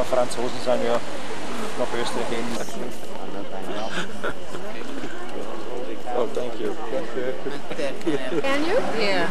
maar Franzosen sind ja nog Österreich geen. Oh, thank you. Can you? Yeah.